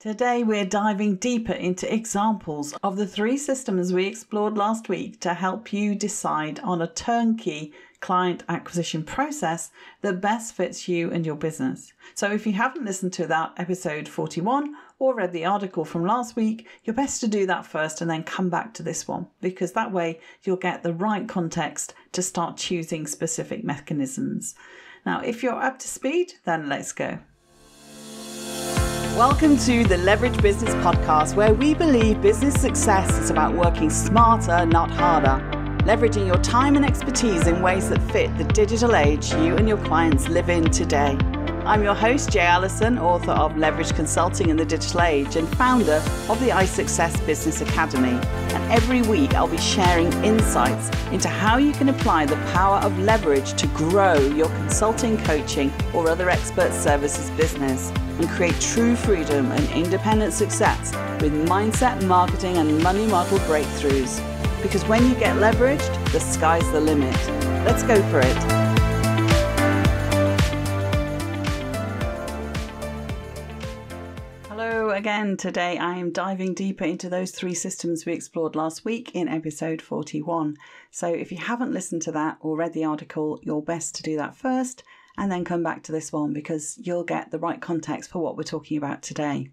Today, we're diving deeper into examples of the three systems we explored last week to help you decide on a turnkey client acquisition process that best fits you and your business. So, if you haven't listened to that episode 41 or read the article from last week, you're best to do that first and then come back to this one because that way you'll get the right context to start choosing specific mechanisms. Now, if you're up to speed, then let's go. Welcome to the Leverage Business Podcast, where we believe business success is about working smarter, not harder, leveraging your time and expertise in ways that fit the digital age you and your clients live in today. I'm your host, Jay Allyson, author of Leverage Consulting in the Digital Age and founder of the iSuccess Business Academy. And every week I'll be sharing insights into how you can apply the power of leverage to grow your consulting, coaching, or other expert services business and create true freedom and independent success with mindset, marketing, and money model breakthroughs. Because when you get leveraged, the sky's the limit. Let's go for it. Hello again. Today I am diving deeper into those three systems we explored last week in episode 41. So if you haven't listened to that or read the article, you're best to do that first and then come back to this one because you'll get the right context for what we're talking about today.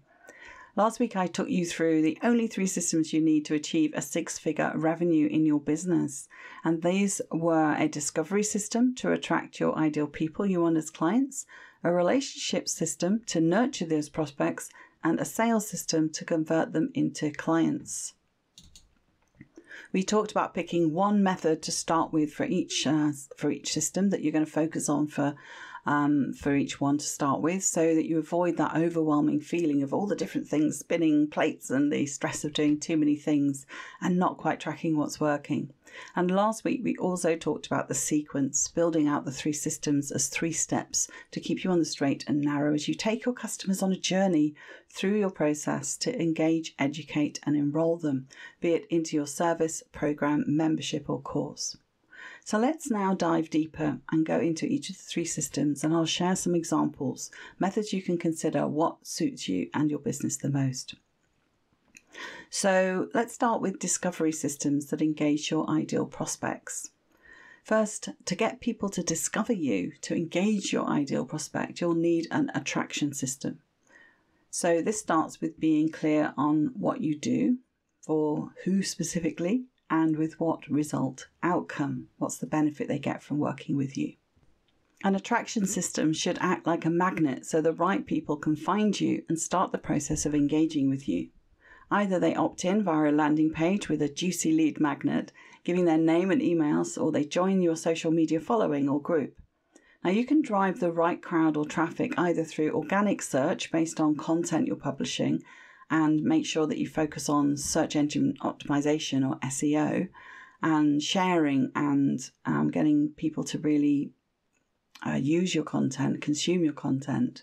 Last week, I took you through the only three systems you need to achieve a six figure revenue in your business. And these were a discovery system to attract your ideal people you want as clients, a relationship system to nurture those prospects, and a sales system to convert them into clients. We talked about picking one method to start with for each uh, for each system that you're going to focus on for um, for each one to start with, so that you avoid that overwhelming feeling of all the different things spinning plates and the stress of doing too many things and not quite tracking what's working. And last week, we also talked about the sequence, building out the three systems as three steps to keep you on the straight and narrow as you take your customers on a journey through your process to engage, educate, and enroll them, be it into your service, program, membership, or course. So let's now dive deeper and go into each of the three systems, and I'll share some examples, methods you can consider what suits you and your business the most. So let's start with discovery systems that engage your ideal prospects. First, to get people to discover you, to engage your ideal prospect, you'll need an attraction system. So, this starts with being clear on what you do, for who specifically, and with what result, outcome, what's the benefit they get from working with you. An attraction system should act like a magnet so the right people can find you and start the process of engaging with you. Either they opt in via a landing page with a juicy lead magnet, giving their name and emails, or they join your social media following or group. Now, you can drive the right crowd or traffic either through organic search based on content you're publishing and make sure that you focus on search engine optimization or SEO and sharing and um, getting people to really uh, use your content, consume your content.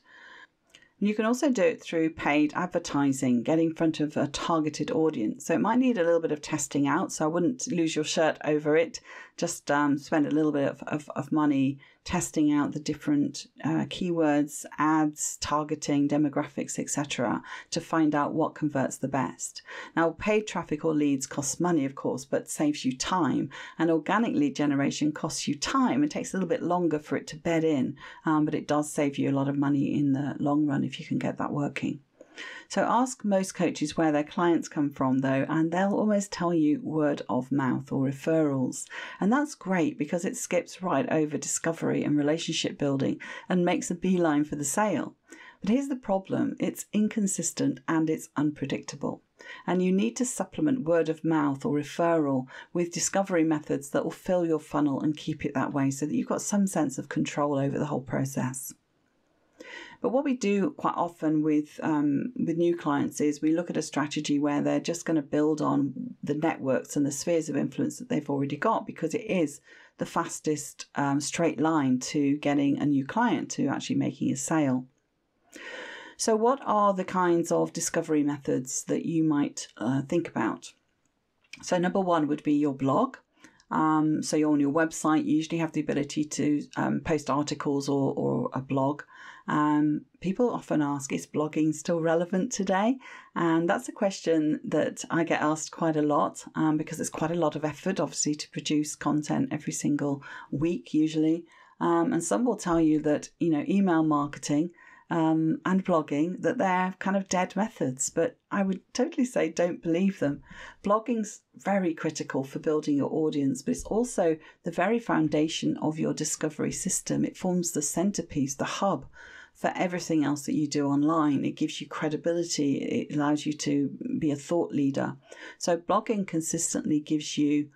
You can also do it through paid advertising, getting in front of a targeted audience. So it might need a little bit of testing out. So I wouldn't lose your shirt over it. Just um, spend a little bit of, of, of money testing out the different uh, keywords, ads, targeting, demographics, etc., to find out what converts the best. Now, paid traffic or leads costs money, of course, but saves you time. And organic lead generation costs you time. It takes a little bit longer for it to bed in, um, but it does save you a lot of money in the long run if you can get that working. So ask most coaches where their clients come from, though, and they'll almost tell you word of mouth or referrals. And that's great because it skips right over discovery and relationship building and makes a beeline for the sale. But here's the problem it's inconsistent and it's unpredictable. And you need to supplement word of mouth or referral with discovery methods that will fill your funnel and keep it that way so that you've got some sense of control over the whole process. But what we do quite often with um, with new clients is we look at a strategy where they're just going to build on the networks and the spheres of influence that they've already got because it is the fastest um, straight line to getting a new client to actually making a sale. So, what are the kinds of discovery methods that you might uh, think about? So, number one would be your blog. Um, so you're on your website, you usually have the ability to um, post articles or, or a blog. Um, people often ask, is blogging still relevant today? And that's a question that I get asked quite a lot um, because it's quite a lot of effort, obviously, to produce content every single week, usually. Um, and some will tell you that, you know, email marketing um, and blogging that they're kind of dead methods, but I would totally say don't believe them. Blogging's very critical for building your audience, but it's also the very foundation of your discovery system. It forms the centerpiece, the hub for everything else that you do online. It gives you credibility, it allows you to be a thought leader. So, blogging consistently gives you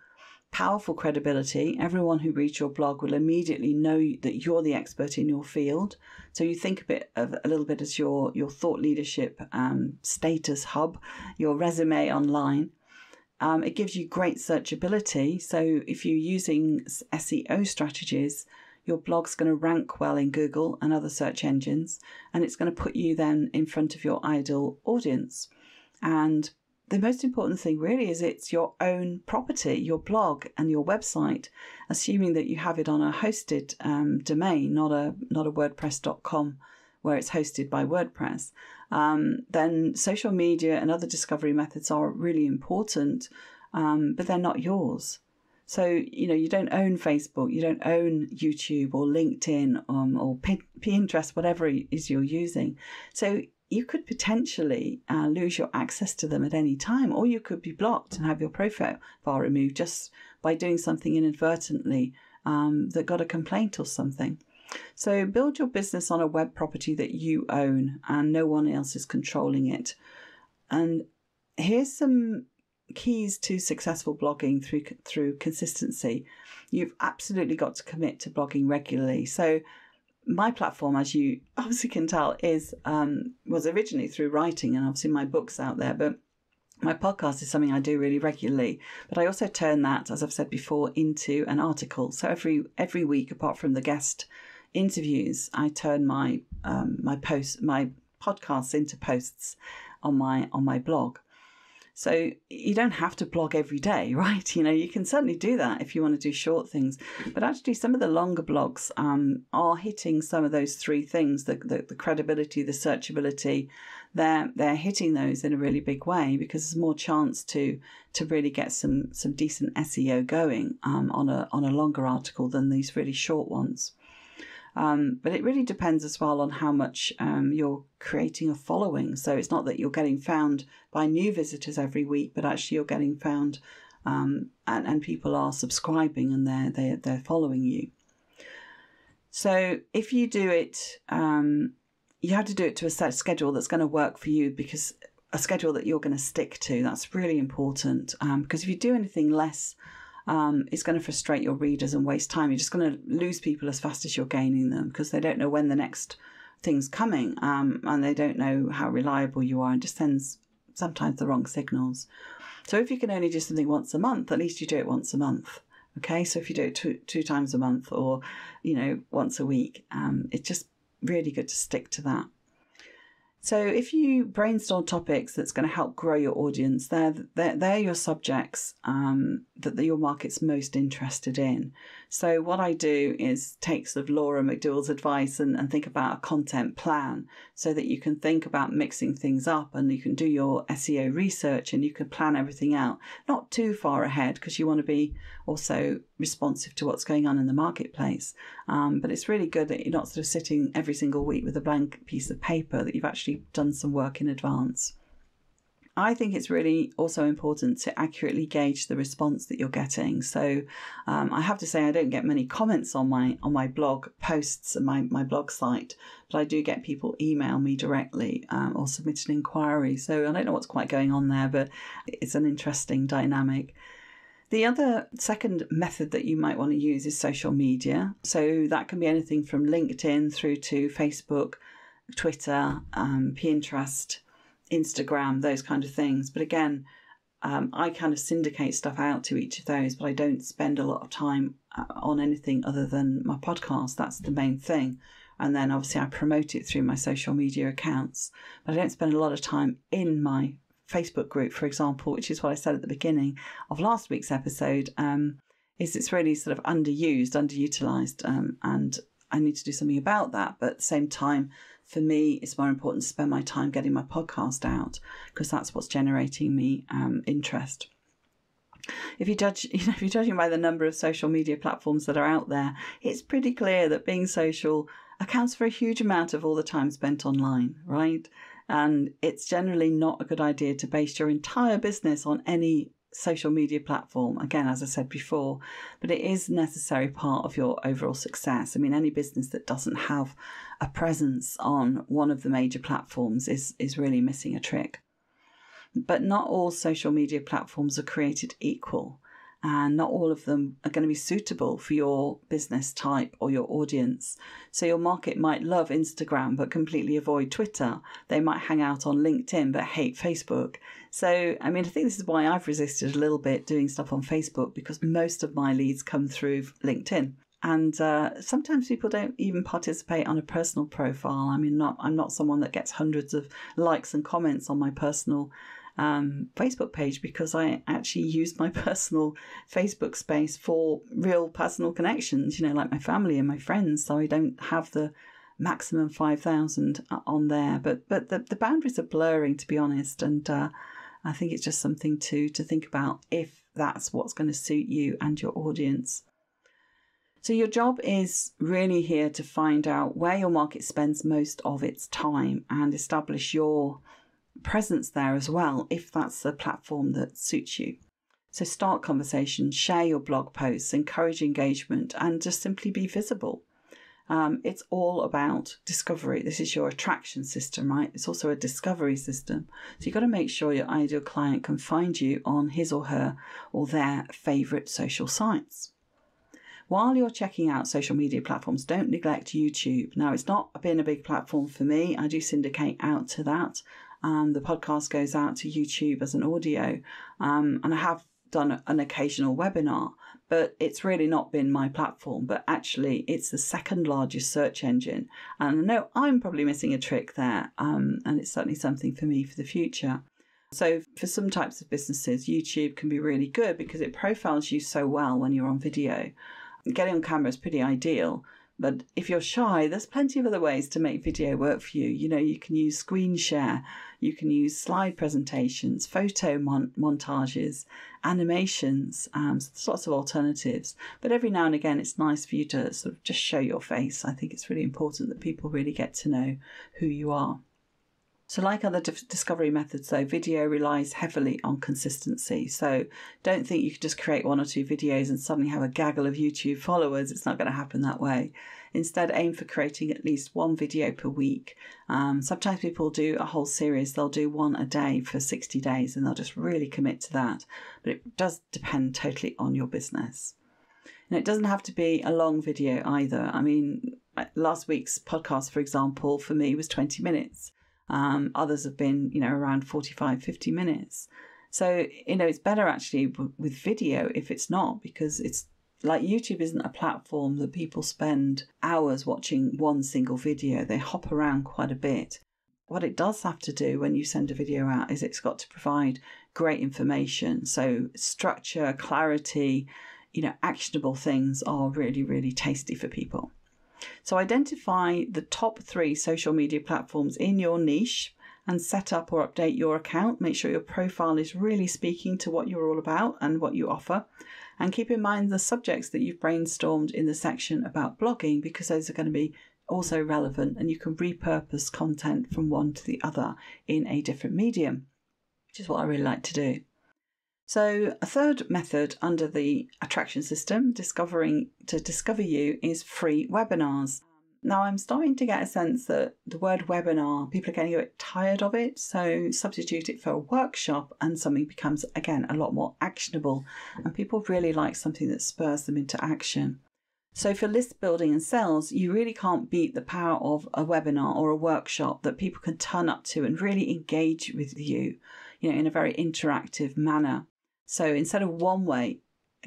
powerful credibility. Everyone who reads your blog will immediately know that you're the expert in your field. So you think a bit of a little bit as your your thought leadership um, status hub, your resume online. Um, it gives you great searchability. So if you're using SEO strategies, your blog's going to rank well in Google and other search engines, and it's going to put you then in front of your ideal audience. And the most important thing really is it's your own property, your blog and your website, assuming that you have it on a hosted um, domain, not a not a WordPress.com where it's hosted by WordPress. Um, then social media and other discovery methods are really important, um, but they're not yours. So you know you don't own Facebook, you don't own YouTube or LinkedIn um, or Pinterest, whatever it is you're using. So you could potentially uh, lose your access to them at any time, or you could be blocked and have your profile bar removed just by doing something inadvertently um, that got a complaint or something. So, build your business on a web property that you own and no one else is controlling it. And here's some keys to successful blogging through through consistency. You've absolutely got to commit to blogging regularly. So, my platform, as you obviously can tell, is um, was originally through writing, and obviously my books out there, but my podcast is something I do really regularly. But I also turn that, as I've said before, into an article. So every every week, apart from the guest interviews, I turn my um, my posts, my podcasts into posts on my on my blog. So you don't have to blog every day, right? You know, you can certainly do that if you want to do short things. But actually, some of the longer blogs um, are hitting some of those three things the, the, the credibility, the searchability. They're, they're hitting those in a really big way because there's more chance to to really get some some decent SEO going um, on a on a longer article than these really short ones. Um, but it really depends as well on how much um, you're creating a following. So it's not that you're getting found by new visitors every week, but actually you're getting found um, and, and people are subscribing and they're, they're, they're following you. So if you do it, um, you have to do it to a set schedule that's going to work for you because a schedule that you're going to stick to. That's really important um, because if you do anything less um, it's going to frustrate your readers and waste time. You're just going to lose people as fast as you're gaining them because they don't know when the next thing's coming um, and they don't know how reliable you are and just sends sometimes the wrong signals. So if you can only do something once a month, at least you do it once a month. Okay, so if you do it two, two times a month or, you know, once a week, um, it's just really good to stick to that. So if you brainstorm topics that's going to help grow your audience, they're, they're, they're your subjects um, that your market's most interested in. So what I do is take sort of Laura McDowell's advice and, and think about a content plan so that you can think about mixing things up and you can do your SEO research and you can plan everything out, not too far ahead because you want to be also responsive to what's going on in the marketplace. Um, but it's really good that you're not sort of sitting every single week with a blank piece of paper, that you've actually done some work in advance. I think it's really also important to accurately gauge the response that you're getting. So um, I have to say I don't get many comments on my on my blog posts and my, my blog site, but I do get people email me directly um, or submit an inquiry. So I don't know what's quite going on there, but it's an interesting dynamic. The other second method that you might want to use is social media. So that can be anything from LinkedIn through to Facebook, Twitter, um, Pinterest, Instagram, those kind of things. But again, um, I kind of syndicate stuff out to each of those, but I don't spend a lot of time uh, on anything other than my podcast. That's the main thing. And then obviously I promote it through my social media accounts, but I don't spend a lot of time in my Facebook group, for example, which is what I said at the beginning of last week's episode. Um, is it's really sort of underused, underutilized, um, and I need to do something about that. But at the same time, for me, it's more important to spend my time getting my podcast out because that's what's generating me um, interest. If you judge, you know, if you're judging by the number of social media platforms that are out there, it's pretty clear that being social accounts for a huge amount of all the time spent online, right? And it's generally not a good idea to base your entire business on any social media platform. Again, as I said before, but it is necessary part of your overall success. I mean, any business that doesn't have a presence on one of the major platforms is is really missing a trick. But not all social media platforms are created equal and not all of them are going to be suitable for your business type or your audience. So your market might love Instagram but completely avoid Twitter. They might hang out on LinkedIn but hate Facebook. So, I mean, I think this is why I've resisted a little bit doing stuff on Facebook because most of my leads come through LinkedIn. And uh, sometimes people don't even participate on a personal profile. I mean, not I'm not someone that gets hundreds of likes and comments on my personal um, Facebook page because I actually use my personal Facebook space for real personal connections, you know, like my family and my friends. So I don't have the maximum 5,000 on there. But, but the, the boundaries are blurring, to be honest. And uh, I think it's just something to, to think about if that's what's going to suit you and your audience. So, your job is really here to find out where your market spends most of its time and establish your presence there as well if that's the platform that suits you. So start conversations, share your blog posts, encourage engagement, and just simply be visible. Um, it's all about discovery. This is your attraction system, right? It's also a discovery system. So you've got to make sure your ideal client can find you on his or her or their favorite social sites. While you're checking out social media platforms, don't neglect YouTube. Now, it's not been a big platform for me. I do syndicate out to that and the podcast goes out to YouTube as an audio. Um, and I have done an occasional webinar, but it's really not been my platform. But actually, it's the second largest search engine. And I know I'm probably missing a trick there, um, and it's certainly something for me for the future. So, for some types of businesses, YouTube can be really good because it profiles you so well when you're on video. Getting on camera is pretty ideal, but if you're shy, there's plenty of other ways to make video work for you. You know, you can use screen share, you can use slide presentations, photo mon- montages, animations. Um, so there's lots of alternatives. But every now and again, it's nice for you to sort of just show your face. I think it's really important that people really get to know who you are. So, like other discovery methods, though, video relies heavily on consistency. So, don't think you can just create one or two videos and suddenly have a gaggle of YouTube followers. It's not going to happen that way. Instead, aim for creating at least one video per week. Um, sometimes people do a whole series, they'll do one a day for 60 days and they'll just really commit to that. But it does depend totally on your business. And it doesn't have to be a long video either. I mean, last week's podcast, for example, for me was 20 minutes. Um, others have been, you know, around 45, 50 minutes. So, you know, it's better actually with video if it's not, because it's like YouTube isn't a platform that people spend hours watching one single video. They hop around quite a bit. What it does have to do when you send a video out is it's got to provide great information. So, structure, clarity, you know, actionable things are really, really tasty for people. So identify the top three social media platforms in your niche and set up or update your account. Make sure your profile is really speaking to what you're all about and what you offer. And keep in mind the subjects that you've brainstormed in the section about blogging because those are going to be also relevant and you can repurpose content from one to the other in a different medium, which is what I really like to do. So, a third method under the attraction system, discovering to discover you, is free webinars. Now, I'm starting to get a sense that the word webinar, people are getting a bit tired of it. So, substitute it for a workshop, and something becomes, again, a lot more actionable. And people really like something that spurs them into action. So, for list building and sales, you really can't beat the power of a webinar or a workshop that people can turn up to and really engage with you, you know, in a very interactive manner. So instead of one way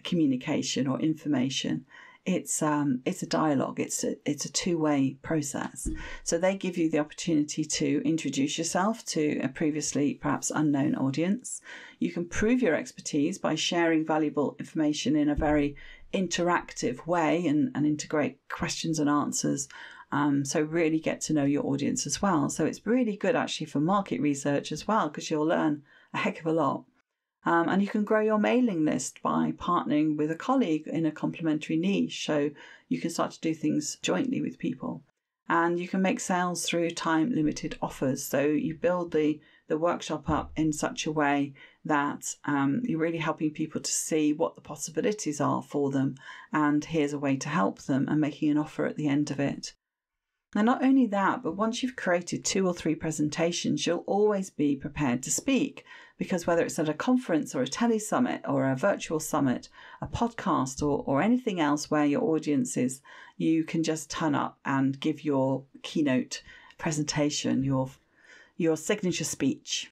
communication or information, it's um, it's a dialogue. It's a it's a two way process. So they give you the opportunity to introduce yourself to a previously perhaps unknown audience. You can prove your expertise by sharing valuable information in a very interactive way and, and integrate questions and answers. Um, so really get to know your audience as well. So it's really good actually for market research as well because you'll learn a heck of a lot. Um, and you can grow your mailing list by partnering with a colleague in a complementary niche. So you can start to do things jointly with people. And you can make sales through time limited offers. So you build the, the workshop up in such a way that um, you're really helping people to see what the possibilities are for them. And here's a way to help them and making an offer at the end of it. And not only that, but once you've created two or three presentations, you'll always be prepared to speak because whether it's at a conference or a tele summit or a virtual summit, a podcast or, or anything else where your audience is, you can just turn up and give your keynote presentation, your, your signature speech.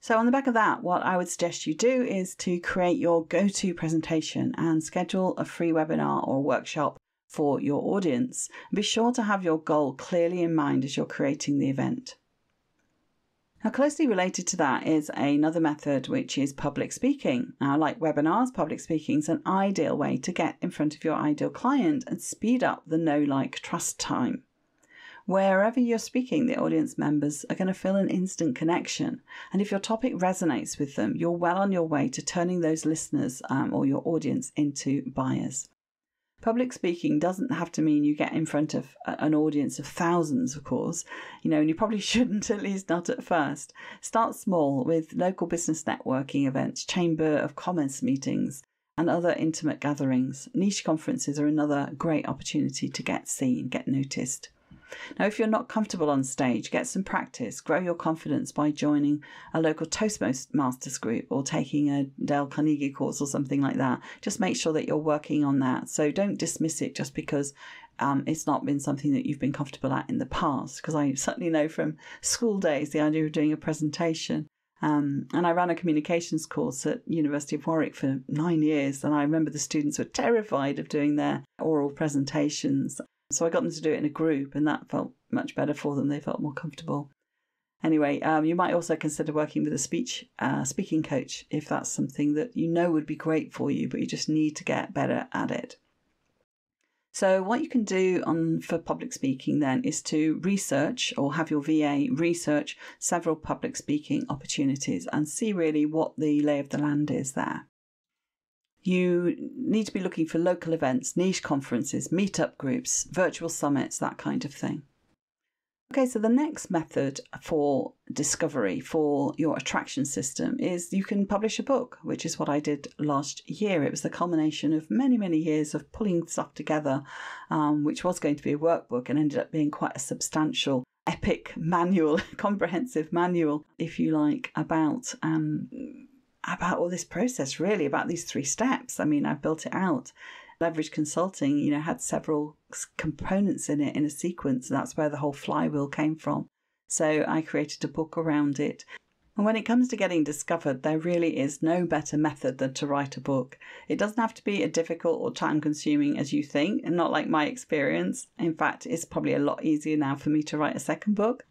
So, on the back of that, what I would suggest you do is to create your go to presentation and schedule a free webinar or workshop for your audience. Be sure to have your goal clearly in mind as you're creating the event. Now, closely related to that is another method, which is public speaking. Now, like webinars, public speaking is an ideal way to get in front of your ideal client and speed up the know, like, trust time. Wherever you're speaking, the audience members are going to feel an instant connection. And if your topic resonates with them, you're well on your way to turning those listeners um, or your audience into buyers. Public speaking doesn't have to mean you get in front of an audience of thousands, of course, you know, and you probably shouldn't, at least not at first. Start small with local business networking events, chamber of commerce meetings, and other intimate gatherings. Niche conferences are another great opportunity to get seen, get noticed. Now, if you're not comfortable on stage, get some practice. Grow your confidence by joining a local Toastmasters group or taking a Dale Carnegie course or something like that. Just make sure that you're working on that. So don't dismiss it just because um, it's not been something that you've been comfortable at in the past. Because I certainly know from school days the idea of doing a presentation. Um, and I ran a communications course at University of Warwick for nine years, and I remember the students were terrified of doing their oral presentations. So I got them to do it in a group, and that felt much better for them. They felt more comfortable. Anyway, um, you might also consider working with a speech uh, speaking coach if that's something that you know would be great for you, but you just need to get better at it. So, what you can do on for public speaking then is to research or have your VA research several public speaking opportunities and see really what the lay of the land is there. You need to be looking for local events, niche conferences, meetup groups, virtual summits, that kind of thing. Okay, so the next method for discovery for your attraction system is you can publish a book, which is what I did last year. It was the culmination of many, many years of pulling stuff together, um, which was going to be a workbook and ended up being quite a substantial, epic manual, comprehensive manual, if you like, about um, about all this process, really, about these three steps. I mean, I built it out. Leverage consulting, you know, had several components in it in a sequence. And that's where the whole flywheel came from. So I created a book around it. And when it comes to getting discovered, there really is no better method than to write a book. It doesn't have to be as difficult or time consuming as you think, and not like my experience. In fact, it's probably a lot easier now for me to write a second book.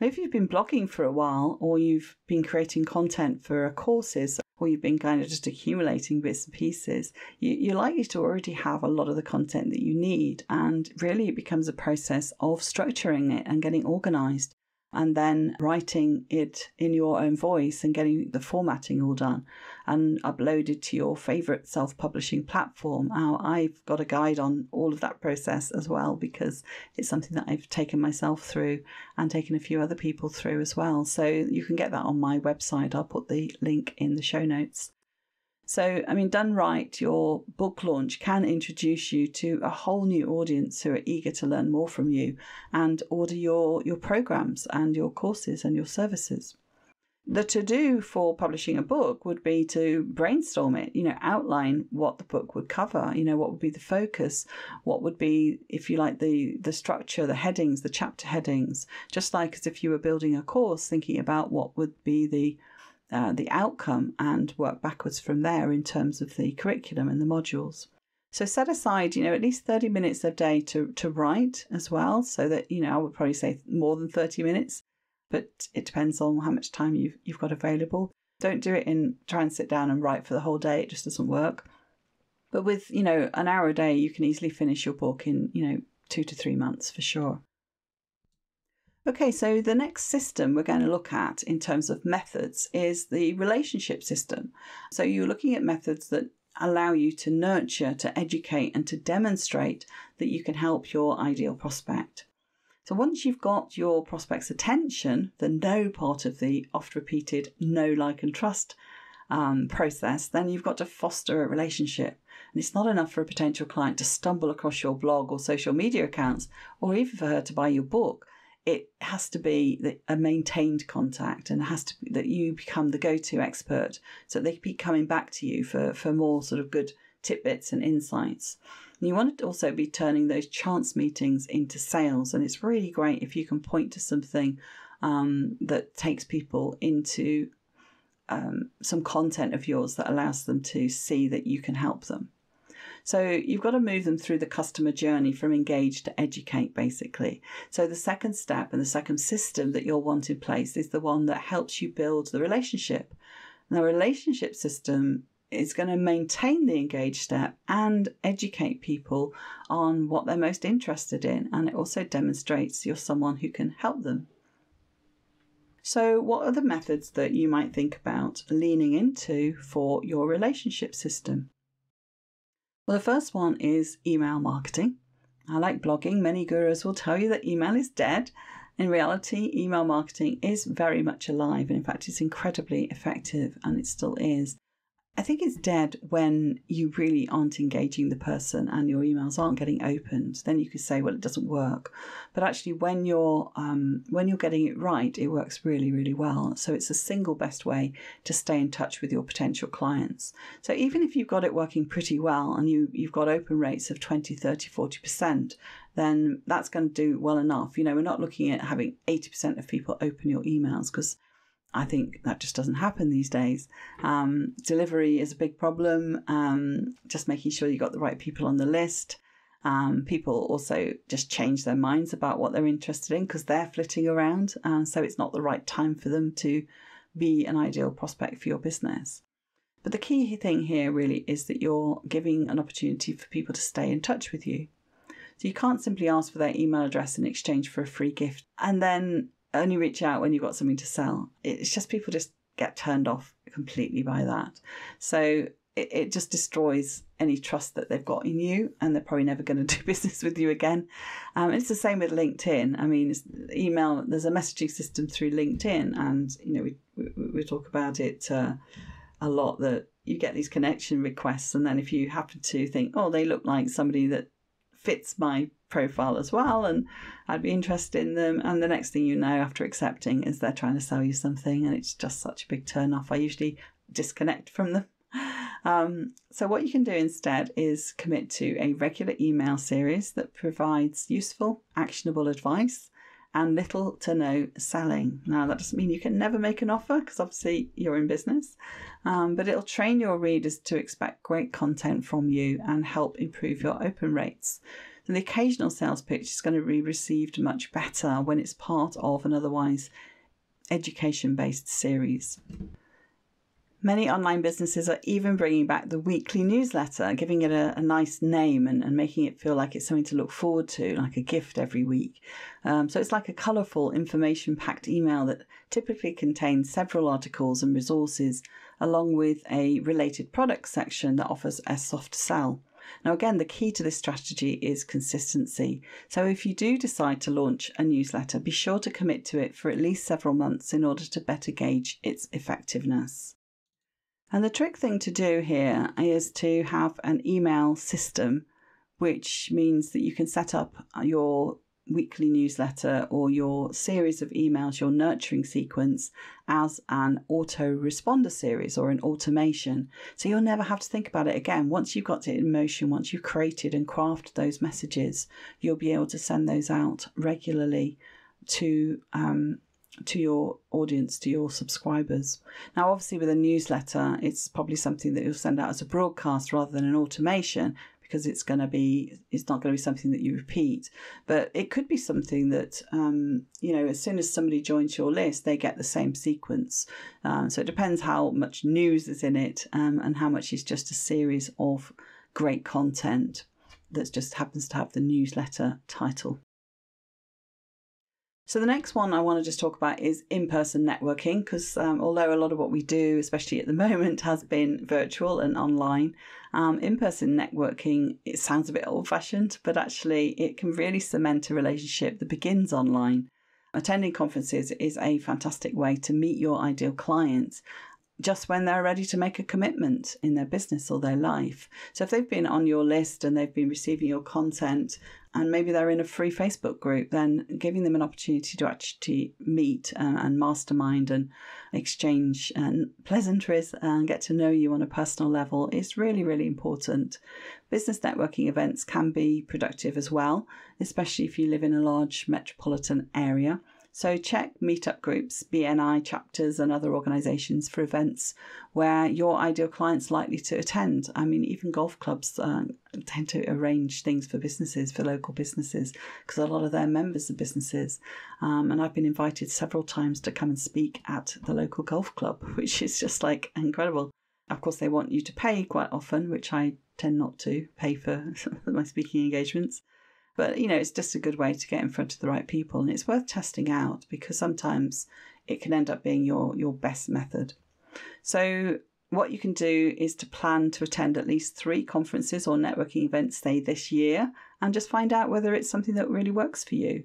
If you've been blogging for a while, or you've been creating content for courses, or you've been kind of just accumulating bits and pieces, you, are likely to already have a lot of the content that you need. And really, it becomes a process of structuring it and getting organized and then writing it in your own voice and getting the formatting all done and uploaded to your favorite self publishing platform. Now, I've got a guide on all of that process as well because it's something that I've taken myself through and taken a few other people through as well. So you can get that on my website. I'll put the link in the show notes. So, I mean, done right, your book launch can introduce you to a whole new audience who are eager to learn more from you and order your, your programs and your courses and your services. The to do for publishing a book would be to brainstorm it, you know, outline what the book would cover, you know, what would be the focus, what would be, if you like, the, the structure, the headings, the chapter headings, just like as if you were building a course, thinking about what would be the uh, the outcome and work backwards from there in terms of the curriculum and the modules. So set aside, you know, at least 30 minutes a day to, to write as well. So that, you know, I would probably say more than 30 minutes, but it depends on how much time you've, you've got available. Don't do it in try and sit down and write for the whole day. It just doesn't work. But with, you know, an hour a day, you can easily finish your book in, you know, two to three months for sure. Okay, so the next system we're going to look at in terms of methods is the relationship system. So you're looking at methods that allow you to nurture, to educate, and to demonstrate that you can help your ideal prospect. So once you've got your prospect's attention, the know part of the oft repeated know, like, and trust um, process, then you've got to foster a relationship. And it's not enough for a potential client to stumble across your blog or social media accounts, or even for her to buy your book. It has to be a maintained contact and it has to be that you become the go to expert so they keep coming back to you for, for more sort of good tidbits and insights. And you want to also be turning those chance meetings into sales. And it's really great if you can point to something um, that takes people into um, some content of yours that allows them to see that you can help them. So you've got to move them through the customer journey from engage to educate, basically. So the second step and the second system that you'll want in place is the one that helps you build the relationship. Now, relationship system is going to maintain the engage step and educate people on what they're most interested in. And it also demonstrates you're someone who can help them. So, what are the methods that you might think about leaning into for your relationship system? Well, the first one is email marketing. I like blogging. Many gurus will tell you that email is dead. In reality, email marketing is very much alive. And in fact, it's incredibly effective and it still is. I think it's dead when you really aren't engaging the person and your emails aren't getting opened. Then you could say, well, it doesn't work. But actually, when you're um, when you're getting it right, it works really, really well. So it's the single best way to stay in touch with your potential clients. So even if you've got it working pretty well and you you've got open rates of 20, 30, 40 percent, then that's going to do well enough. You know, we're not looking at having 80% of people open your emails because I think that just doesn't happen these days. Um, delivery is a big problem. Um, just making sure you got the right people on the list. Um, people also just change their minds about what they're interested in because they're flitting around. And so it's not the right time for them to be an ideal prospect for your business. But the key thing here really is that you're giving an opportunity for people to stay in touch with you. So you can't simply ask for their email address in exchange for a free gift and then only reach out when you've got something to sell. It's just people just get turned off completely by that. So it, it just destroys any trust that they've got in you, and they're probably never going to do business with you again. Um, it's the same with LinkedIn. I mean, email. There's a messaging system through LinkedIn, and you know we we, we talk about it uh, a lot that you get these connection requests, and then if you happen to think, oh, they look like somebody that fits my profile as well and I'd be interested in them and the next thing you know after accepting is they're trying to sell you something and it's just such a big turn off I usually disconnect from them um, so what you can do instead is commit to a regular email series that provides useful actionable advice and little to no selling. Now, that doesn't mean you can never make an offer because obviously you're in business, um, but it'll train your readers to expect great content from you and help improve your open rates. And the occasional sales pitch is going to be received much better when it's part of an otherwise education based series. Many online businesses are even bringing back the weekly newsletter, giving it a, a nice name and, and, making it feel like it's something to look forward to, like a gift every week. Um, so it's like a colourful, information packed email that typically contains several articles and resources, along with a related product section that offers a soft sell. Now, again, the key to this strategy is consistency. So, if you do decide to launch a newsletter, be sure to commit to it for at least several months in order to better gauge its effectiveness. And the trick thing to do here is to have an email system, which means that you can set up your weekly newsletter or your series of emails, your nurturing sequence, as an autoresponder series or an automation. So you'll never have to think about it again. Once you've got it in motion, once you've created and crafted those messages, you'll be able to send those out regularly to um, to your audience, to your subscribers. Now, obviously, with a newsletter, it's probably something that you'll send out as a broadcast rather than an automation because it's going to be it's not going to be something that you repeat but it could be something that um, you know as soon as somebody joins your list they get the same sequence um, so it depends how much news is in it um, and how much is just a series of great content that just happens to have the newsletter title. So, the next one I want to just talk about is in person networking because um, although a lot of what we do, especially at the moment, has been virtual and online, um, in person networking, it sounds a bit old fashioned, but actually it can really cement a relationship that begins online. Attending conferences is a fantastic way to meet your ideal clients just when they're ready to make a commitment in their business or their life. So if they've been on your list and they've been receiving your content and maybe they're in a free Facebook group, then giving them an opportunity to actually meet uh, and mastermind and exchange and pleasantries and get to know you on a personal level is really, really important. Business networking events can be productive as well, especially if you live in a large metropolitan area. So check meetup groups, BNI chapters, and other organisations for events where your ideal client's likely to attend. I mean, even golf clubs uh, tend to arrange things for businesses, for local businesses, because a lot of their members are businesses. Um, and I've been invited several times to come and speak at the local golf club, which is just like incredible. Of course, they want you to pay quite often, which I tend not to pay for my speaking engagements. But, you know, it's just a good way to get in front of the right people and it's worth testing out because sometimes it can end up being your, your best method. So, what you can do is to plan to attend at least three conferences or networking events, say this year, and just find out whether it's something that really works for you.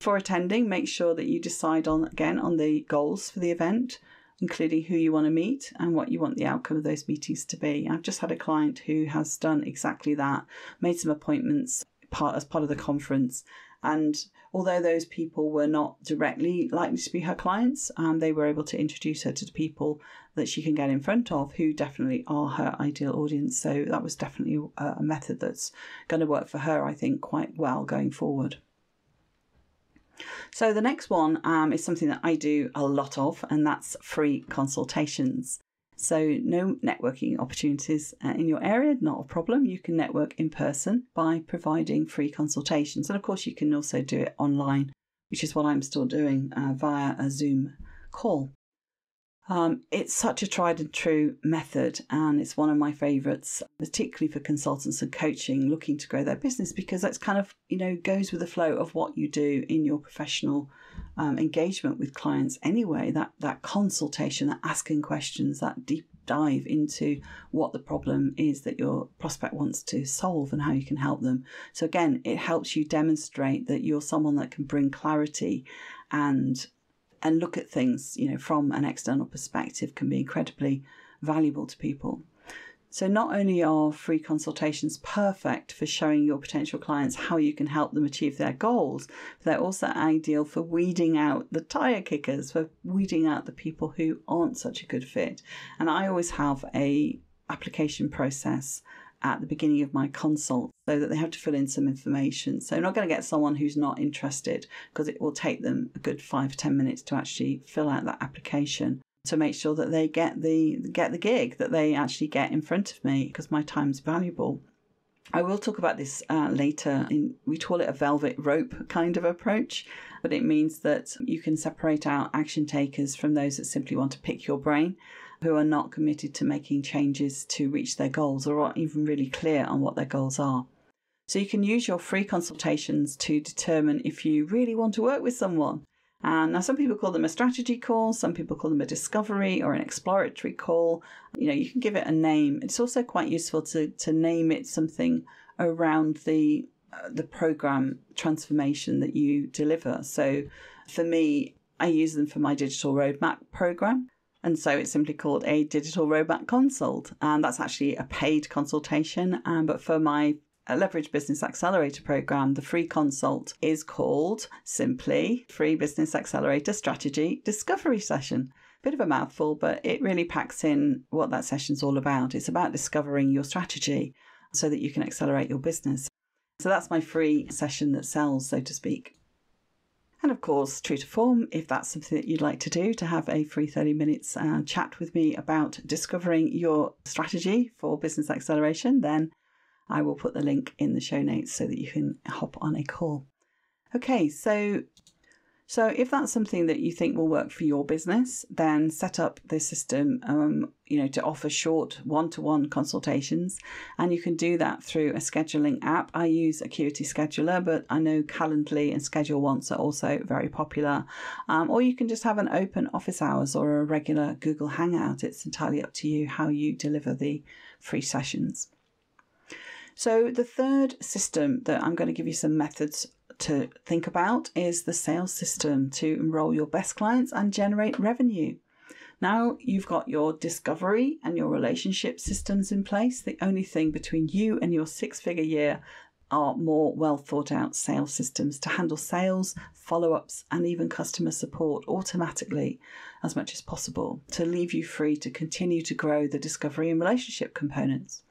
For attending, make sure that you decide on again on the goals for the event, including who you want to meet and what you want the outcome of those meetings to be. I've just had a client who has done exactly that, made some appointments part as part of the conference. And although those people were not directly likely to be her clients, um, they were able to introduce her to the people that she can get in front of who definitely are her ideal audience. So that was definitely a method that's going to work for her, I think, quite well going forward. So the next one um, is something that I do a lot of, and that's free consultations. So, no networking opportunities uh, in your area, not a problem. You can network in person by providing free consultations. And of course, you can also do it online, which is what I'm still doing uh, via a Zoom call. Um, it's such a tried and true method, and it's one of my favourites, particularly for consultants and coaching looking to grow their business, because that's kind of you know goes with the flow of what you do in your professional um, engagement with clients. Anyway, that that consultation, that asking questions, that deep dive into what the problem is that your prospect wants to solve and how you can help them. So again, it helps you demonstrate that you're someone that can bring clarity and and look at things, you know, from an external perspective can be incredibly valuable to people. So, not only are free consultations perfect for showing your potential clients how you can help them achieve their goals, they're also ideal for weeding out the tire kickers, for weeding out the people who aren't such a good fit. And I always have a application process at the beginning of my consult so that they have to fill in some information. So I'm not going to get someone who's not interested because it will take them a good five or ten minutes to actually fill out that application to make sure that they get the get the gig that they actually get in front of me because my time's valuable. I will talk about this uh, later. In, we call it a velvet rope kind of approach, but it means that you can separate out action takers from those that simply want to pick your brain who are not committed to making changes to reach their goals or aren't even really clear on what their goals are. So you can use your free consultations to determine if you really want to work with someone. And now some people call them a strategy call, some people call them a discovery or an exploratory call. You know, you can give it a name. It's also quite useful to to name it something around the uh, the program transformation that you deliver. So for me, I use them for my digital roadmap program. And so it's simply called a digital roadmap consult. And that's actually a paid consultation. Um, but for my Leverage Business Accelerator program, the free consult is called simply Free Business Accelerator Strategy Discovery Session. Bit of a mouthful, but it really packs in what that session's all about. It's about discovering your strategy so that you can accelerate your business. So that's my free session that sells, so to speak. And of course, true to form, if that's something that you'd like to do, to have a free 30 minutes uh, chat with me about discovering your strategy for business acceleration, then I will put the link in the show notes so that you can hop on a call. Okay, so So, if that's something that you think will work for your business, then set up this system, um, you know, to offer short one-to-one consultations, and you can do that through a scheduling app. I use Acuity Scheduler, but I know Calendly and Schedule Once are also very popular. Um, or you can just have an open office hours or a regular Google Hangout. It's entirely up to you how you deliver the free sessions. So, the third system that I'm going to give you some methods to think about is the sales system to enroll your best clients and generate revenue. Now you've got your discovery and your relationship systems in place. The only thing between you and your six figure year are more well thought out sales systems to handle sales, follow ups, and even customer support automatically as much as possible to leave you free to continue to grow the discovery and relationship components.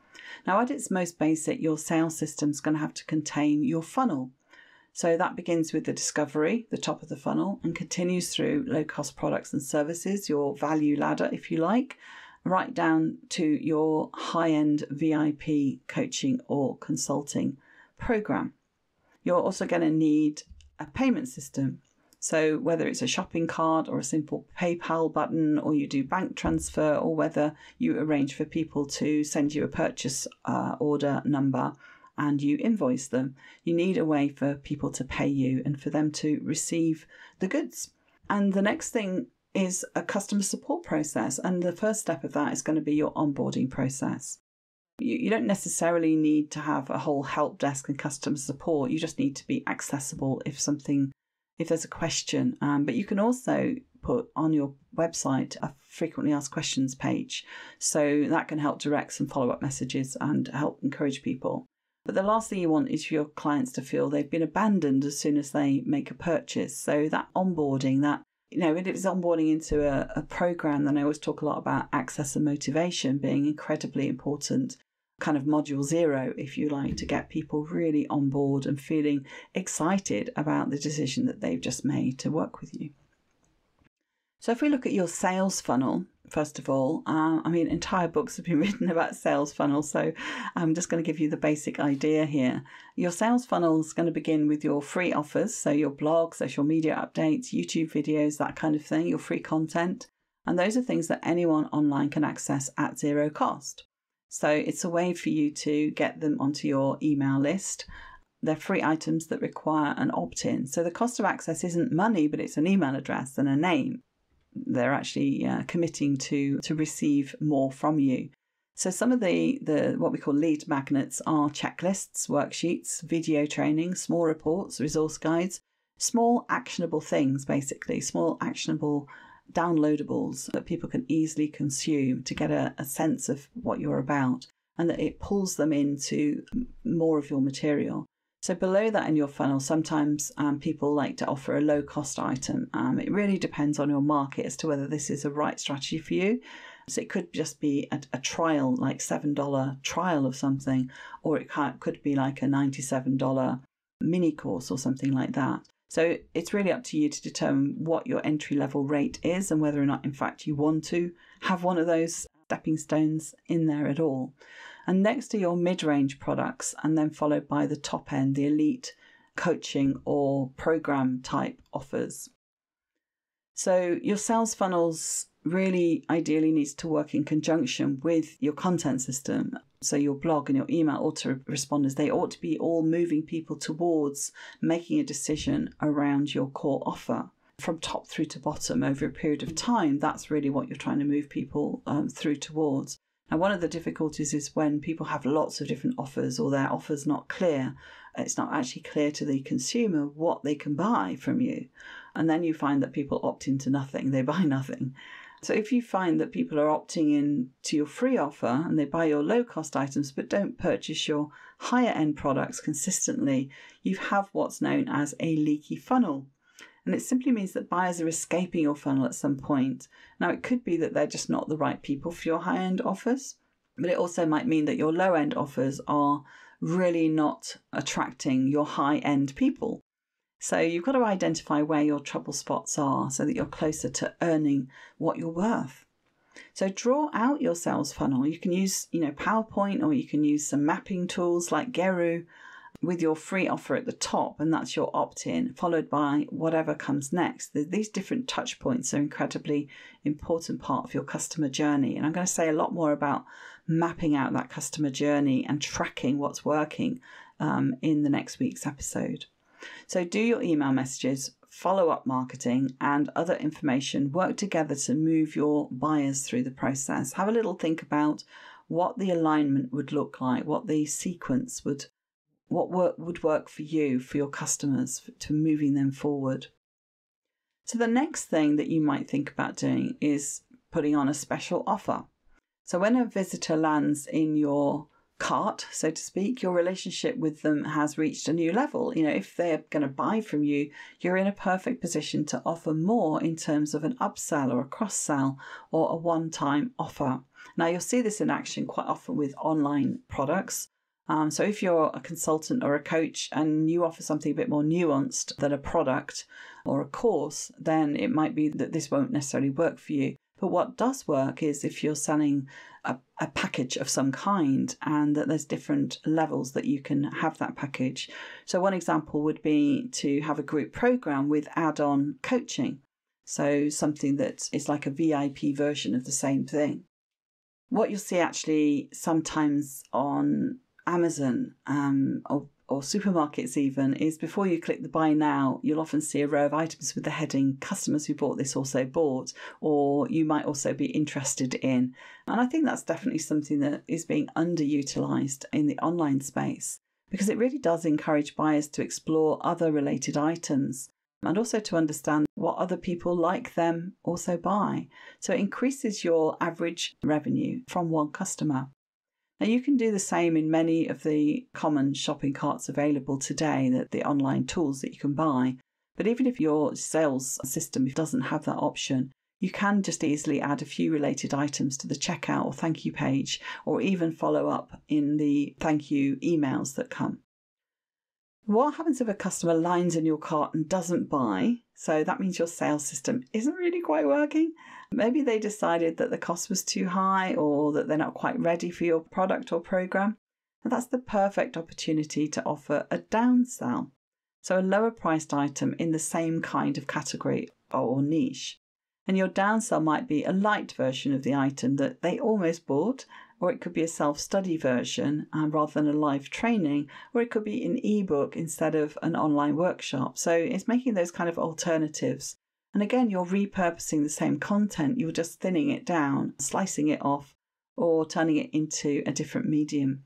Now, at its most basic, your sales system is going to have to contain your funnel. So that begins with the discovery, the top of the funnel, and continues through low cost products and services, your value ladder, if you like, right down to your high end VIP coaching or consulting program. You're also going to need a payment system. So, whether it's a shopping cart or a simple PayPal button, or you do bank transfer, or whether you arrange for people to send you a purchase uh, order number and you invoice them, you need a way for people to pay you and for them to receive the goods. And the next thing is a customer support process. And the first step of that is going to be your onboarding process. You, you don't necessarily need to have a whole help desk and customer support. You just need to be accessible if something, if there's a question. Um, but you can also put on your website a frequently asked questions page. So that can help direct some follow up messages and help encourage people. But the last thing you want is for your clients to feel they've been abandoned as soon as they make a purchase. So that onboarding, that you know, it is onboarding into a, a program, then I always talk a lot about access and motivation being incredibly important. Kind of module zero, if you like, to get people really on board and feeling excited about the decision that they've just made to work with you. So, if we look at your sales funnel, first of all, uh, I mean, entire books have been written about sales funnels, so I'm just going to give you the basic idea here. Your sales funnel is going to begin with your free offers, so your blog, social media updates, YouTube videos, that kind of thing, your free content. And those are things that anyone online can access at zero cost. So, it's a way for you to get them onto your email list. They're free items that require an opt in. So, the cost of access isn't money, but it's an email address and a name they're actually uh, committing to to receive more from you. So some of the the what we call lead magnets are checklists, worksheets, video training, small reports, resource guides, small actionable things basically, small actionable downloadables that people can easily consume to get a, a sense of what you're about and that it pulls them into more of your material. So below that in your funnel, sometimes um, people like to offer a low cost item. Um, it really depends on your market as to whether this is a right strategy for you. So it could just be a, a trial, like $7 trial of something, or it could be like a $97 mini course or something like that. So it's really up to you to determine what your entry level rate is and whether or not, in fact, you want to have one of those stepping stones in there at all. And next are your mid range products, and then followed by the top end, the elite coaching or program type offers. So your sales funnels really ideally needs to work in conjunction with your content system. So your blog and your email autoresponders, they ought to be all moving people towards making a decision around your core offer from top through to bottom over a period of time. That's really what you're trying to move people um, through towards. And one of the difficulties is when people have lots of different offers or their offers not clear. It's not actually clear to the consumer what they can buy from you. And then you find that people opt into nothing, they buy nothing. So if you find that people are opting in to your free offer and they buy your low cost items but don't purchase your higher end products consistently, you have what's known as a leaky funnel. And it simply means that buyers are escaping your funnel at some point. Now, it could be that they're just not the right people for your high end offers, but it also might mean that your low end offers are really not attracting your high end people. So you've got to identify where your trouble spots are so that you're closer to earning what you're worth. So draw out your sales funnel. You can use, you know, PowerPoint or you can use some mapping tools like Geru with your free offer at the top, and that's your opt in, followed by whatever comes next. These different touch points are incredibly important part of your customer journey. And I'm going to say a lot more about mapping out that customer journey and tracking what's working um, in the next week's episode. So, do your email messages, follow up marketing, and other information work together to move your buyers through the process. Have a little think about what the alignment would look like, what the sequence would what work would work for you, for your customers, to moving them forward. So, the next thing that you might think about doing is putting on a special offer. So, when a visitor lands in your cart, so to speak, your relationship with them has reached a new level. You know, if they're going to buy from you, you're in a perfect position to offer more in terms of an upsell or a cross sell or a one time offer. Now, you'll see this in action quite often with online products. Um, so, if you're a consultant or a coach and you offer something a bit more nuanced than a product or a course, then it might be that this won't necessarily work for you. But what does work is if you're selling a, a package of some kind and that there's different levels that you can have that package. So, one example would be to have a group program with add on coaching. So, something that is like a VIP version of the same thing. What you'll see actually sometimes on Amazon um, or, or supermarkets even is before you click the buy now, you'll often see a row of items with the heading customers who bought this also bought, or you might also be interested in. And I think that's definitely something that is being underutilized in the online space because it really does encourage buyers to explore other related items and also to understand what other people like them also buy. So it increases your average revenue from one customer. Now, you can do the same in many of the common shopping carts available today, that the online tools that you can buy. But even if your sales system doesn't have that option, you can just easily add a few related items to the checkout or thank you page, or even follow up in the thank you emails that come. What happens if a customer lines in your cart and doesn't buy? So that means your sales system isn't really quite working. Maybe they decided that the cost was too high or that they're not quite ready for your product or program. And that's the perfect opportunity to offer a downsell. So a lower priced item in the same kind of category or niche. And your downsell might be a light version of the item that they almost bought or it could be a self study version um, rather than a live training, or it could be an ebook instead of an online workshop. So it's making those kind of alternatives. And again, you're repurposing the same content, you're just thinning it down, slicing it off, or turning it into a different medium.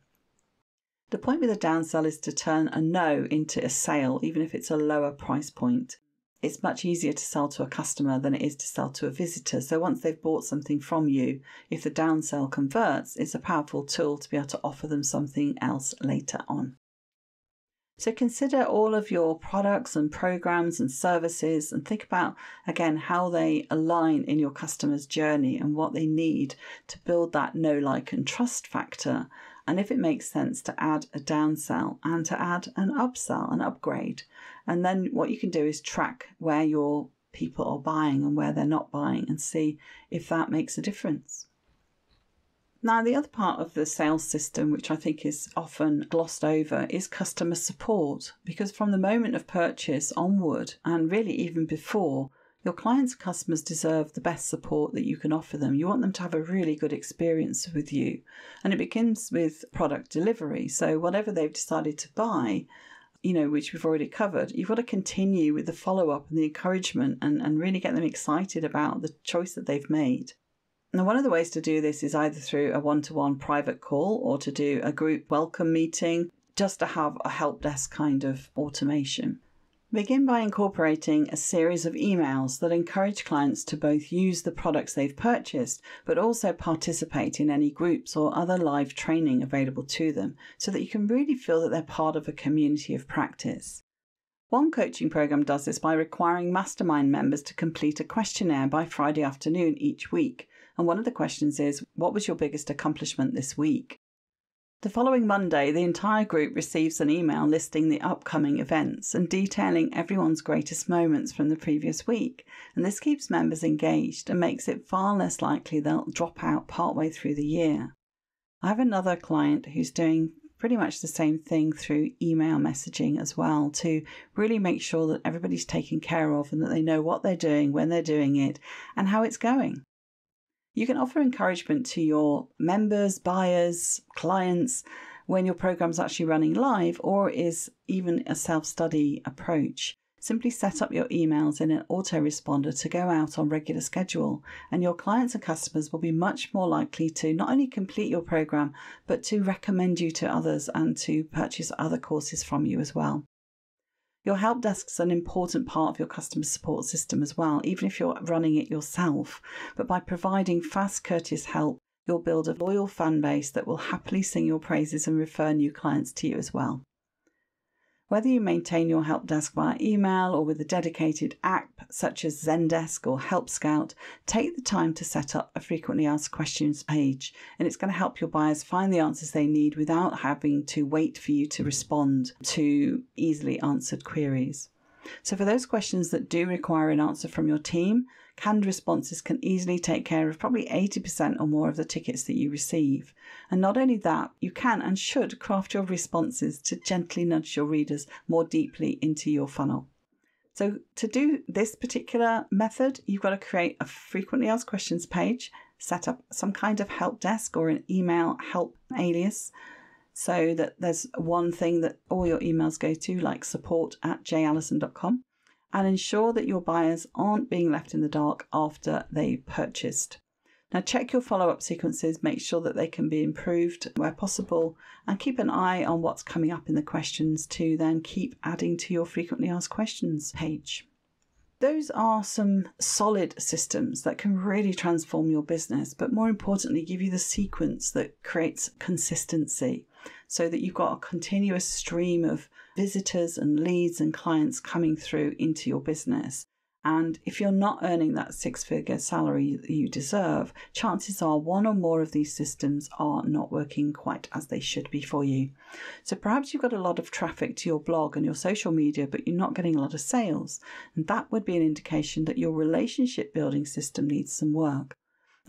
The point with a downsell is to turn a no into a sale, even if it's a lower price point it's much easier to sell to a customer than it is to sell to a visitor. So once they've bought something from you, if the downsell converts, it's a powerful tool to be able to offer them something else later on. So consider all of your products and programs and services and think about again how they align in your customer's journey and what they need to build that know, like, and trust factor. And if it makes sense to add a downsell and to add an upsell, an upgrade. And then what you can do is track where your people are buying and where they're not buying and see if that makes a difference. Now, the other part of the sales system, which I think is often glossed over, is customer support. Because from the moment of purchase onward, and really even before, your clients customers deserve the best support that you can offer them. You want them to have a really good experience with you. And it begins with product delivery. So, whatever they've decided to buy, you know, which we've already covered, you've got to continue with the follow up and the encouragement and, and really get them excited about the choice that they've made. Now, one of the ways to do this is either through a one to one private call or to do a group welcome meeting, just to have a help desk kind of automation. Begin by incorporating a series of emails that encourage clients to both use the products they've purchased, but also participate in any groups or other live training available to them so that you can really feel that they're part of a community of practice. One coaching program does this by requiring mastermind members to complete a questionnaire by Friday afternoon each week and one of the questions is, What was your biggest accomplishment this week? The following Monday, the entire group receives an email listing the upcoming events and detailing everyone's greatest moments from the previous week. And this keeps members engaged and makes it far less likely they'll drop out partway through the year. I have another client who's doing pretty much the same thing through email messaging as well to really make sure that everybody's taken care of and that they know what they're doing, when they're doing it, and how it's going. You can offer encouragement to your members, buyers, clients when your program's actually running live or is even a self study approach. Simply set up your emails in an autoresponder to go out on regular schedule, and your clients and customers will be much more likely to not only complete your program, but to recommend you to others and to purchase other courses from you as well. Your help desk is an important part of your customer support system as well, even if you're running it yourself. But by providing fast, courteous help, you'll build a loyal fan base that will happily sing your praises and refer new clients to you as well. Whether you maintain your help desk via email or with a dedicated app such as Zendesk or Help Scout, take the time to set up a frequently asked questions page, and it's going to help your buyers find the answers they need without having to wait for you to respond to easily answered queries. So, for those questions that do require an answer from your team, canned responses can easily take care of probably 80% or more of the tickets that you receive. And not only that, you can and should craft your responses to gently nudge your readers more deeply into your funnel. So, to do this particular method, you've got to create a frequently asked questions page, set up some kind of help desk or an email help alias so that there's one thing that all your emails go to, like support at jayallyson.com and ensure that your buyers aren't being left in the dark after they purchased. Now, check your follow up sequences, make sure that they can be improved where possible, and keep an eye on what's coming up in the questions to then keep adding to your frequently asked questions page. Those are some solid systems that can really transform your business, but more importantly, give you the sequence that creates consistency so that you've got a continuous stream of visitors and leads and clients coming through into your business. And if you're not earning that six figure salary you deserve, chances are one or more of these systems are not working quite as they should be for you. So perhaps you've got a lot of traffic to your blog and your social media, but you're not getting a lot of sales. And that would be an indication that your relationship building system needs some work.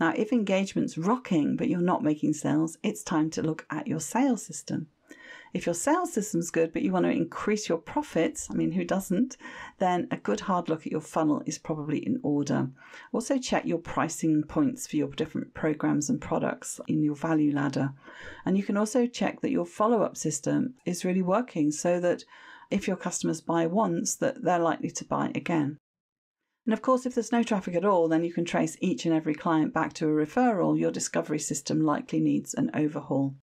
Now, if engagement's rocking, but you're not making sales, it's time to look at your sales system. If your sales system's good, but you want to increase your profits, I mean, who doesn't? Then a good hard look at your funnel is probably in order. Also, check your pricing points for your different programs and products in your value ladder. And you can also check that your follow up system is really working so that if your customers buy once, that they're likely to buy again. And of course, if there's no traffic at all, then you can trace each and every client back to a referral. Your discovery system likely needs an overhaul.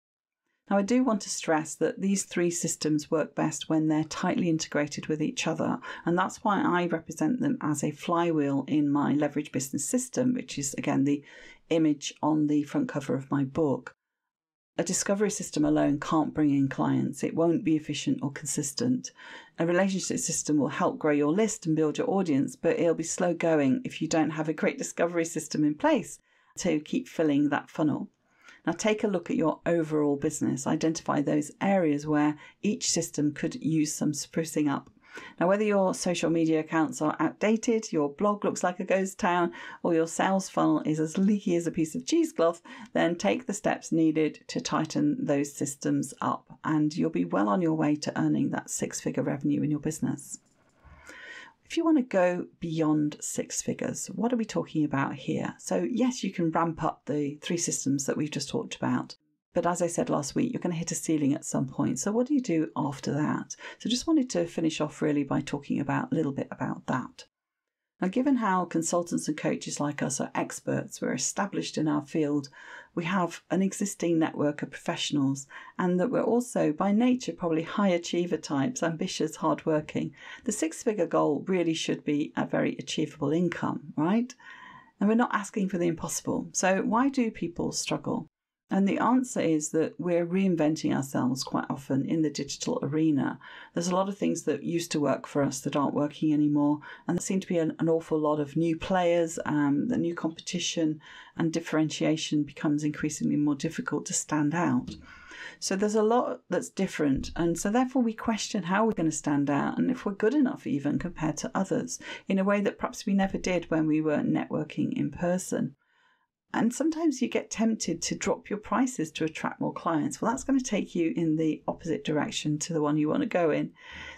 Now, I do want to stress that these three systems work best when they're tightly integrated with each other, and that's why I represent them as a flywheel in my leverage business system, which is again the image on the front cover of my book a discovery system alone can't bring in clients. It won't be efficient or consistent. A relationship system will help grow your list and build your audience, but it'll be slow going if you don't have a great discovery system in place to keep filling that funnel. Now, take a look at your overall business. Identify those areas where each system could use some sprucing up. Now, whether your social media accounts are outdated, your blog looks like a ghost town, or your sales funnel is as leaky as a piece of cheesecloth, then take the steps needed to tighten those systems up, and you'll be well on your way to earning that six figure revenue in your business. If you want to go beyond six figures, what are we talking about here? So, yes, you can ramp up the three systems that we've just talked about. But as I said last week, you're going to hit a ceiling at some point. So, what do you do after that? So, just wanted to finish off really by talking about a little bit about that. Now, given how consultants and coaches like us are experts, we're established in our field, we have an existing network of professionals, and that we're also by nature probably high achiever types, ambitious, hardworking, the six figure goal really should be a very achievable income, right? And we're not asking for the impossible. So, why do people struggle? And the answer is that we're reinventing ourselves quite often in the digital arena. There's a lot of things that used to work for us that aren't working anymore, and there seem to be an, an awful lot of new players. Um, the new competition and differentiation becomes increasingly more difficult to stand out. So there's a lot that's different, and so therefore we question how we're going to stand out and if we're good enough even compared to others in a way that perhaps we never did when we were networking in person. And sometimes you get tempted to drop your prices to attract more clients. Well, that's going to take you in the opposite direction to the one you want to go in.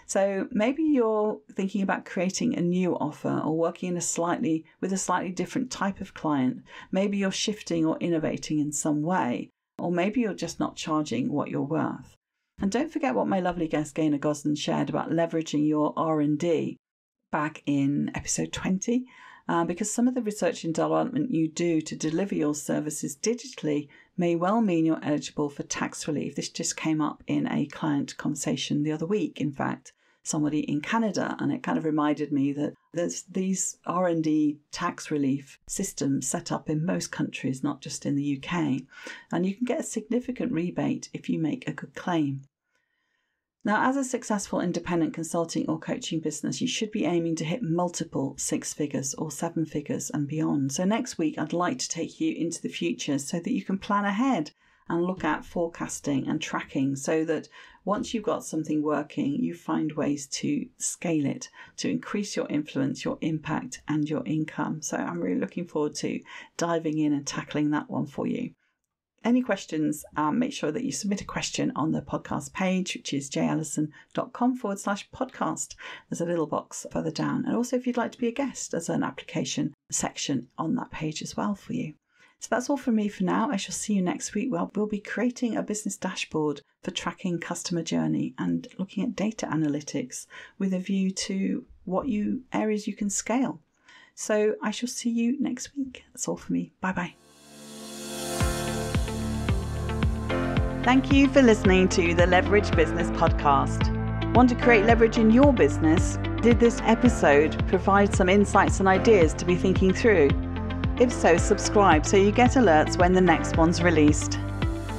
So maybe you're thinking about creating a new offer or working in a slightly with a slightly different type of client. Maybe you're shifting or innovating in some way, or maybe you're just not charging what you're worth. And don't forget what my lovely guest Gaynor Gosden shared about leveraging your R&D back in episode 20 uh, because some of the research and development you do to deliver your services digitally may well mean you're eligible for tax relief. This just came up in a client conversation the other week, in fact, somebody in Canada, and it kind of reminded me that there's these R&D tax relief systems set up in most countries, not just in the UK, and you can get a significant rebate if you make a good claim. Now, as a successful independent consulting or coaching business, you should be aiming to hit multiple six figures or seven figures and beyond. So, next week, I'd like to take you into the future so that you can plan ahead and look at forecasting and tracking so that once you've got something working, you find ways to scale it, to increase your influence, your impact, and your income. So, I'm really looking forward to diving in and tackling that one for you any questions, um, make sure that you submit a question on the podcast page, which is jayallyson.com forward slash podcast. There's a little box further down. And also, if you'd like to be a guest, there's an application section on that page as well for you. So that's all from me for now. I shall see you next week where we'll be creating a business dashboard for tracking customer journey and looking at data analytics with a view to what you areas you can scale. So I shall see you next week. That's all for me. Bye bye. Thank you for listening to the Leverage Business Podcast. Want to create leverage in your business? Did this episode provide some insights and ideas to be thinking through? If so, subscribe so you get alerts when the next one's released.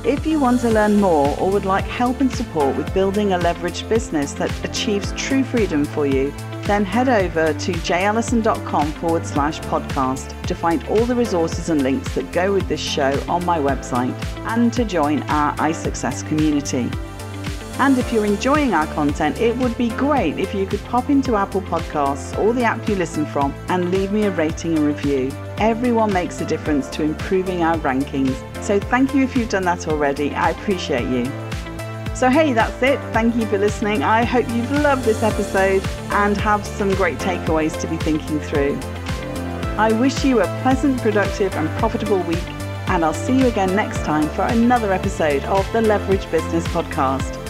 If you want to learn more or would like help and support with building a leveraged business that achieves true freedom for you, then head over to jayallyson.com forward slash podcast to find all the resources and links that go with this show on my website and to join our iSuccess community. And if you're enjoying our content, it would be great if you could pop into Apple Podcasts or the app you listen from and leave me a rating and review. Everyone makes a difference to improving our rankings. So thank you if you've done that already. I appreciate you. So, hey, that's it. Thank you for listening. I hope you've loved this episode and have some great takeaways to be thinking through. I wish you a pleasant, productive, and profitable week, and I'll see you again next time for another episode of the Leverage Business Podcast.